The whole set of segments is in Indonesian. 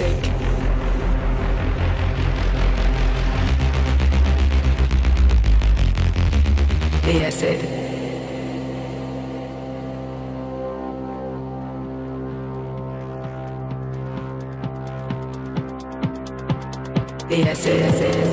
Music. The acid. The acid.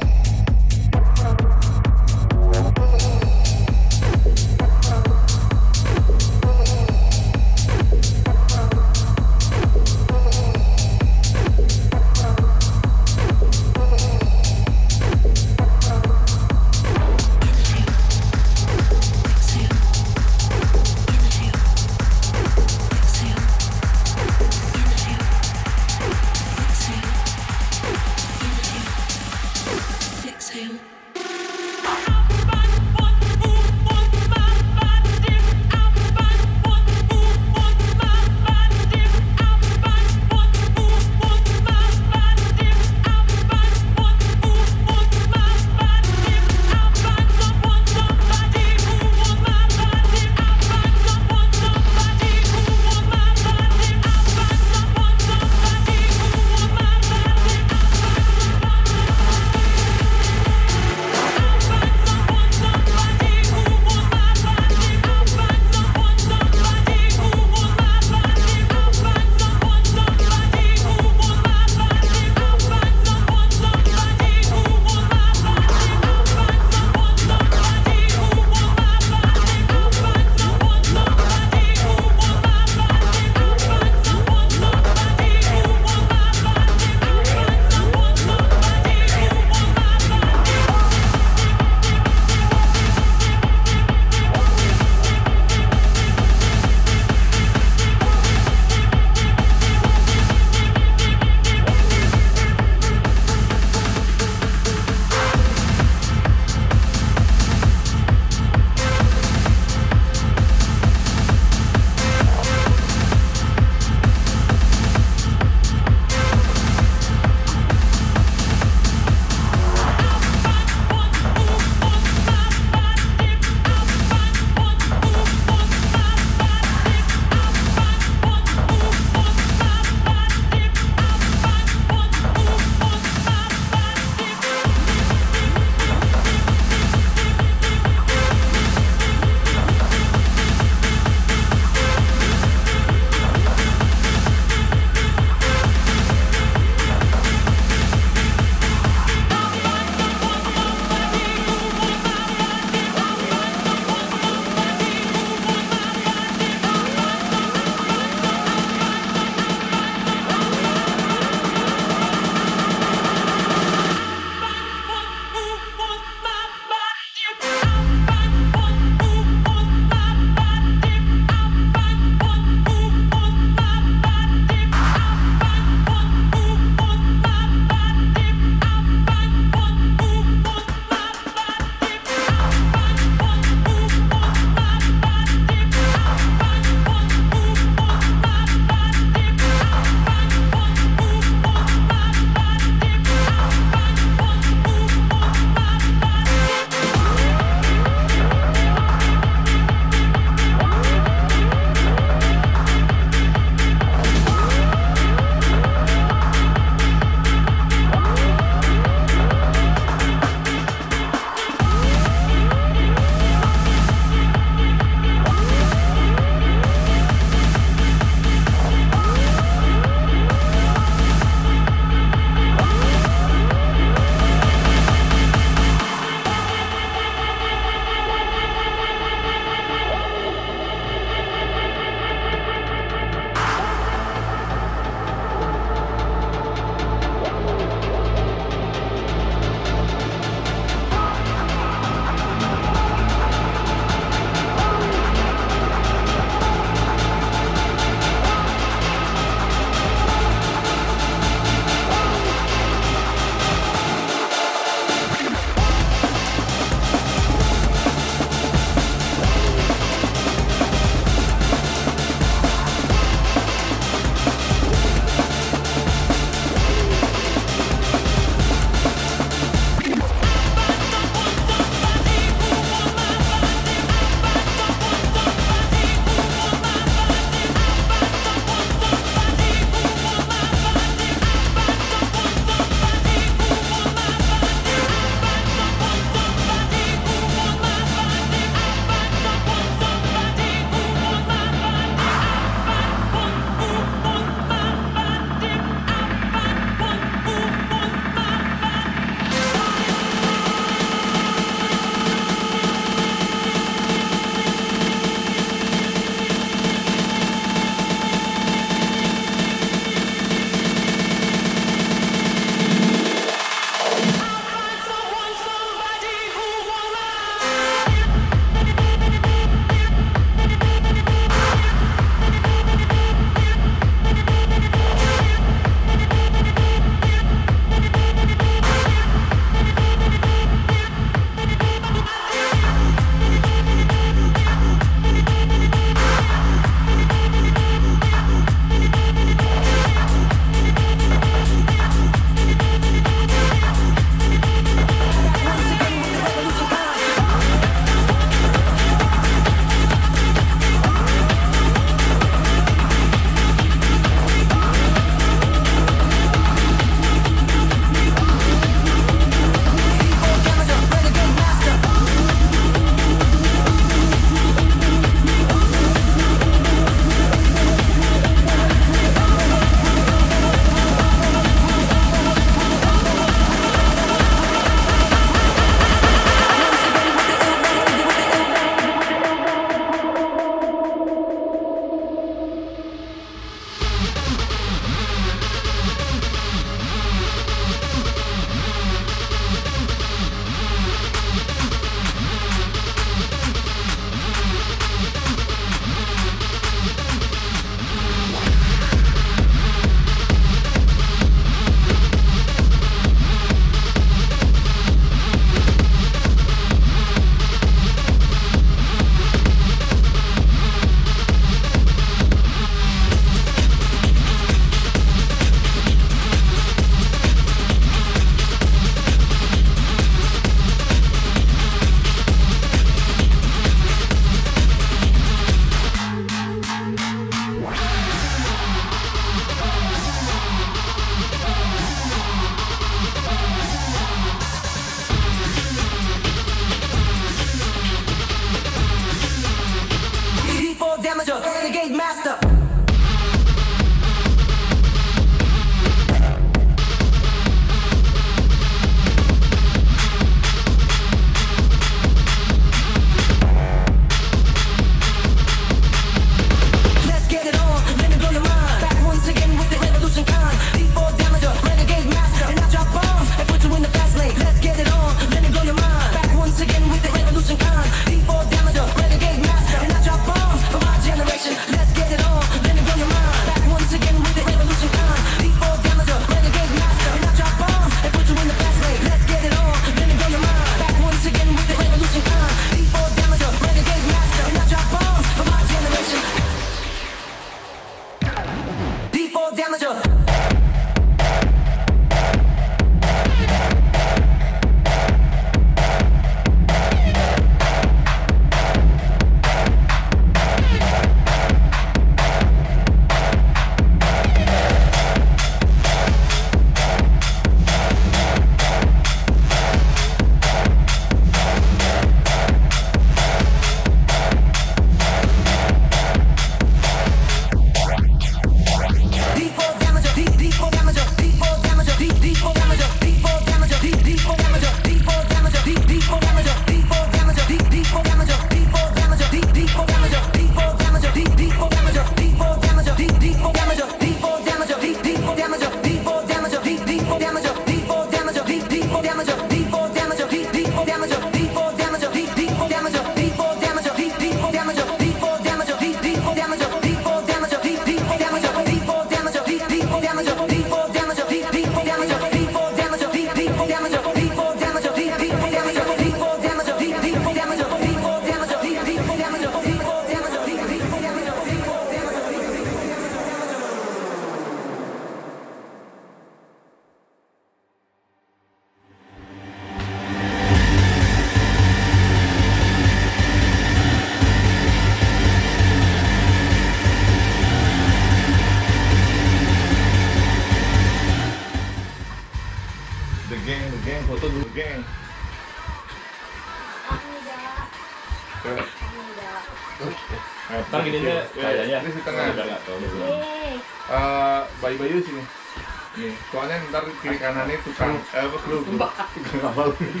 Soalnya ntar kiri kanannya tukang eh apa kru kru. tukang apa sini,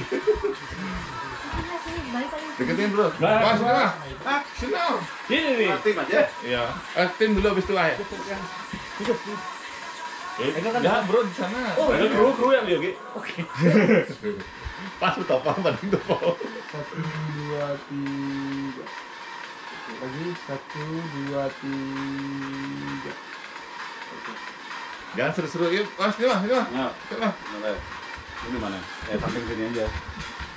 deketin bro Nah, wah sini mah ah sini Om. Gini nih. Tim aja. iya eh tim dulu abis itu ah ya Eh, ya bro di sana Oh, ada kru kru yang Yogi. pas tuh topang banding topang Satu, dua, tiga. Lagi satu, dua, tiga. Jangan seru-seru yuk mas ini mah ini mah Ini mah mana? Ini mana? Eh, samping sini aja.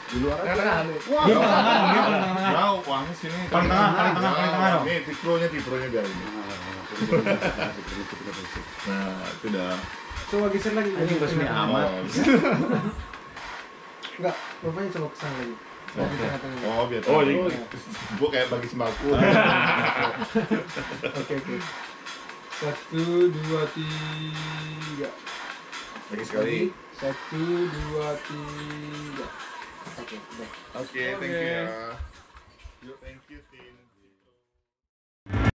Di luar aja. Tengah, Wah, Di tengah, di paling tengah. Jauh, uangnya sini. Paling tengah, paling tengah, paling tengah dong. Nih, tipro-nya, tipro-nya biar ini. Nah, itu dah. Coba geser lagi. Ini resmi amat. Enggak, bapaknya coba ke sana lagi. Oh, tengah-tengah. Oh, biar Oh, Gua kayak bagi sembako. Oke, oke. Satu, dua, tiga. Lagi sekali. Satu, dua, tiga. Oke, udah. Oke, thank you ya. Yuk, thank you.